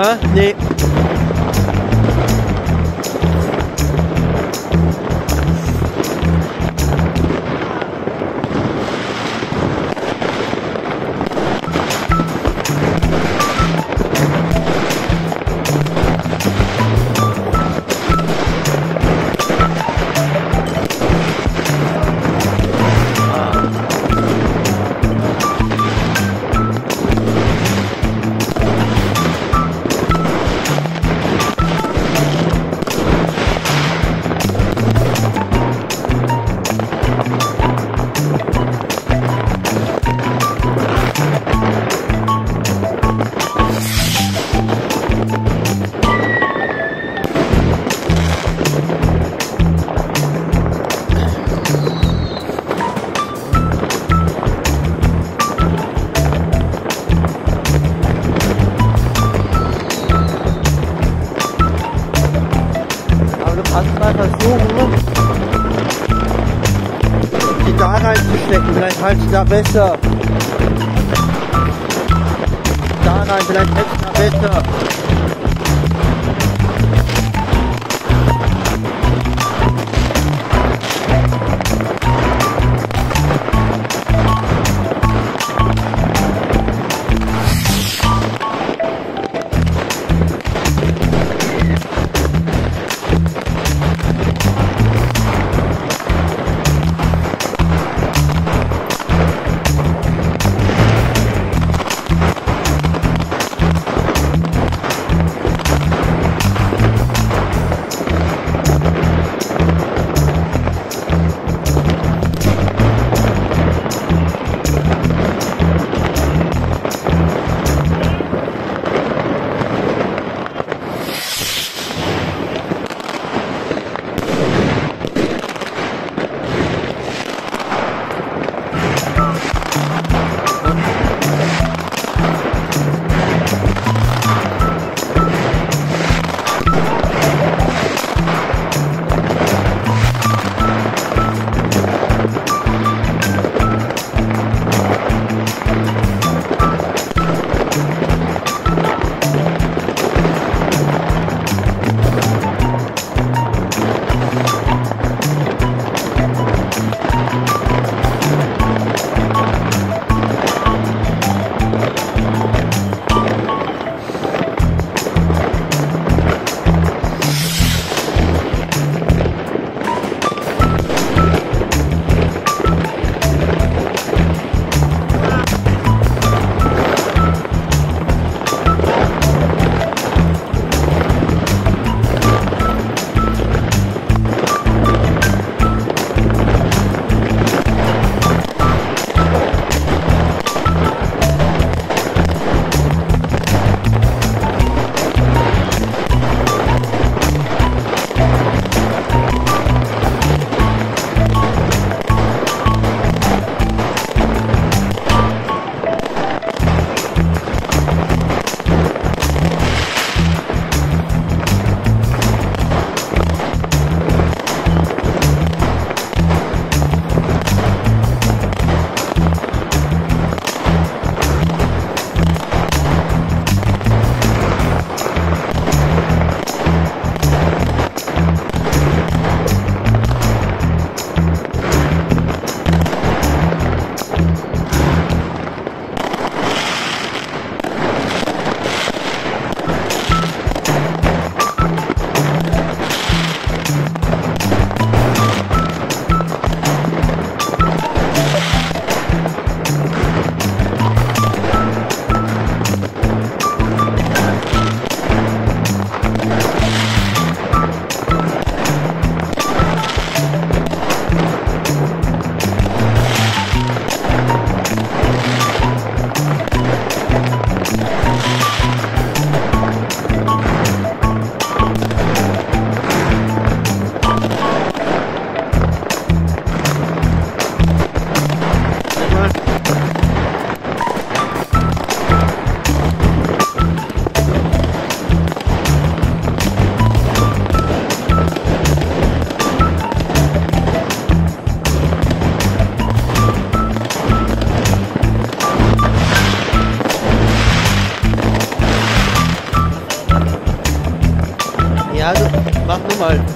啊，你。Reinzustecken. Vielleicht halt sie da besser. Da rein, vielleicht hält sie da besser.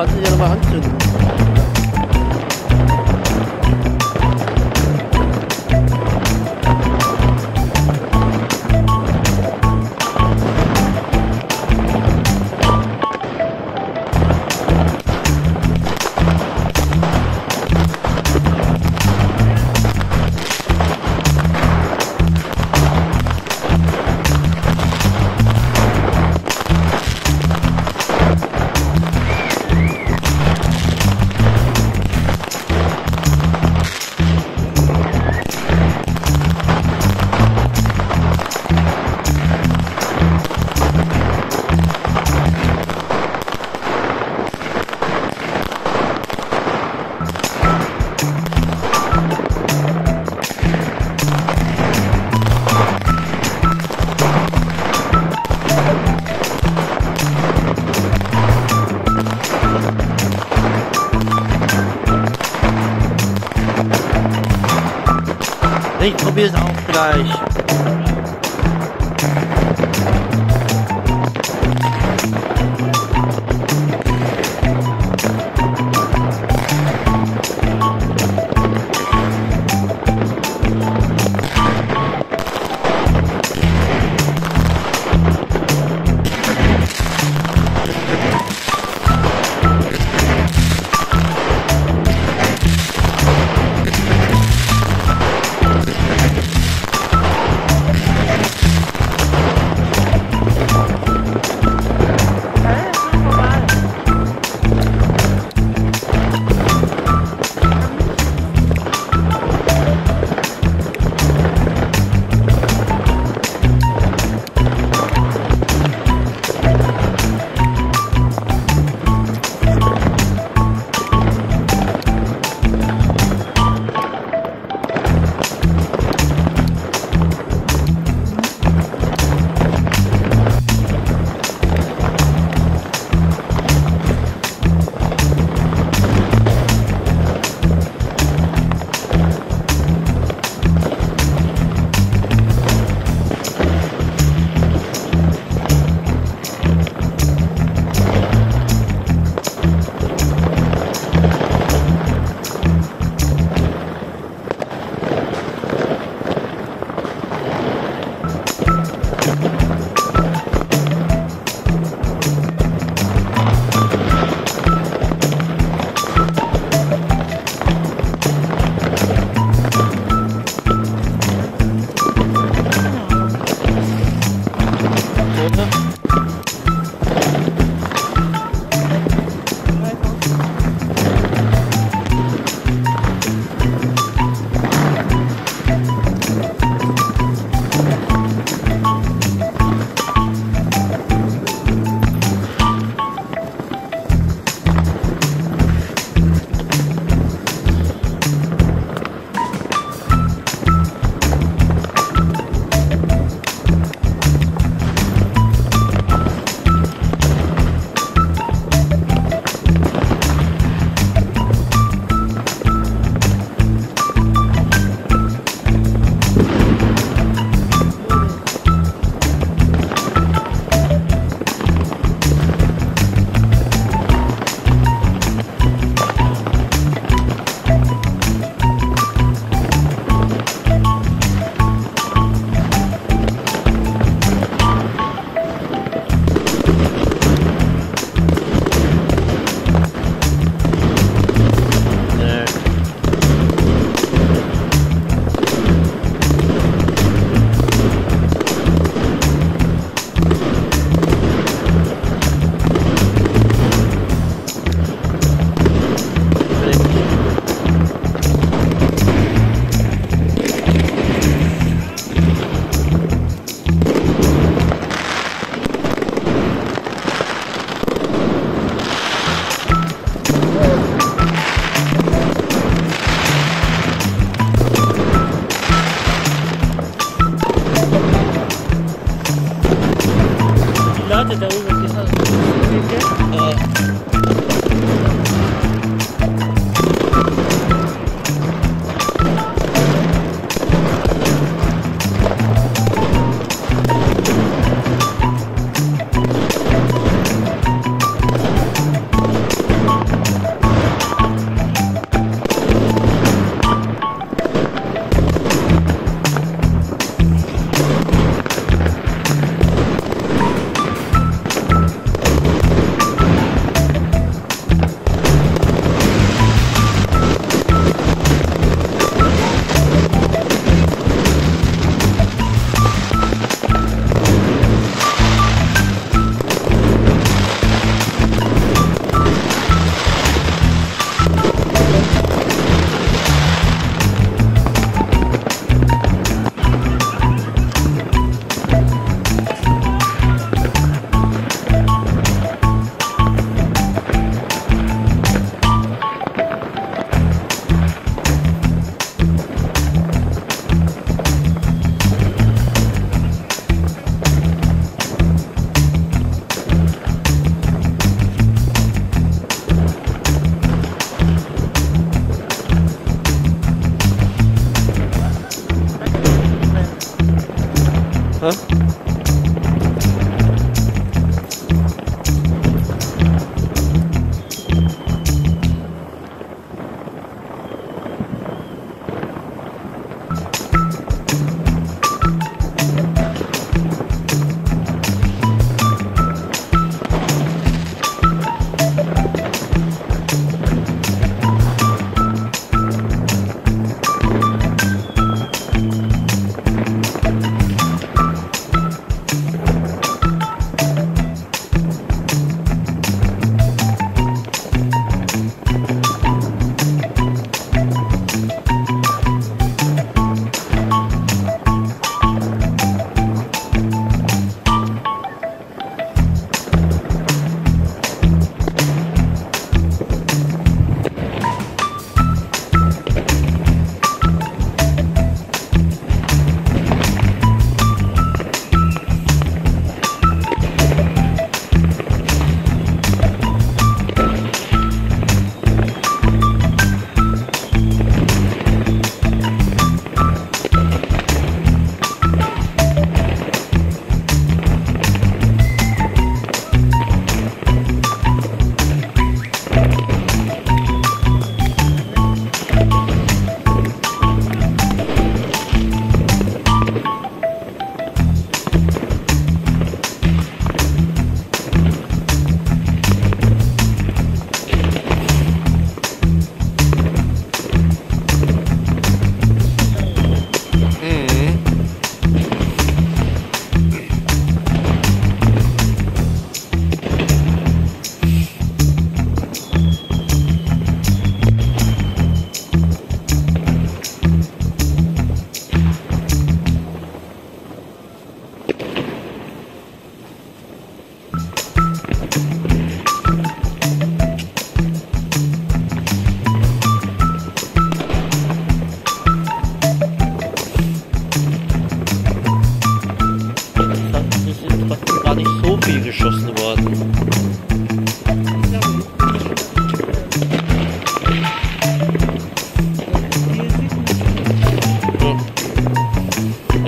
가수 여러분 한쯤 Hey, ich probier's auch gleich. is good.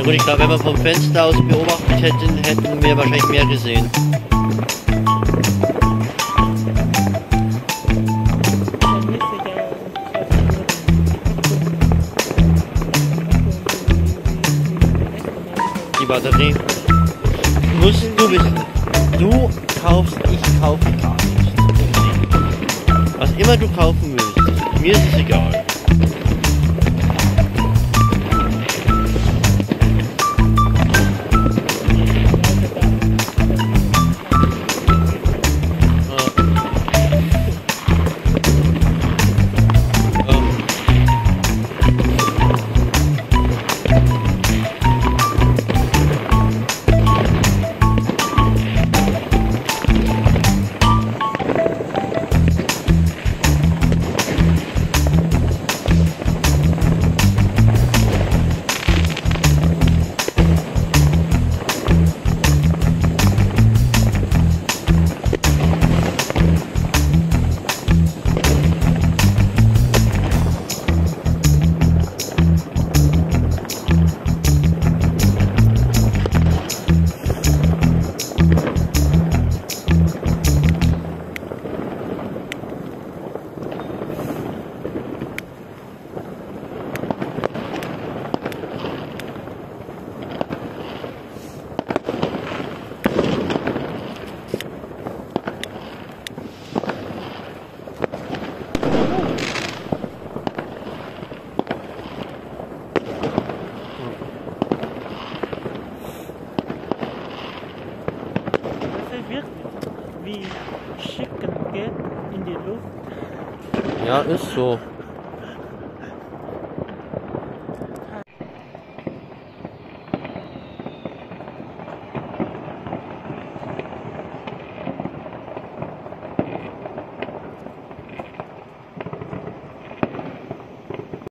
Gut, ich glaube, wenn wir vom Fenster aus beobachtet hätten, hätten wir wahrscheinlich mehr gesehen. Die Batterie. Musst du wissen. Du kaufst, ich kaufe gar nichts. Was immer du kaufen willst, mir ist es egal. melhor eu sou.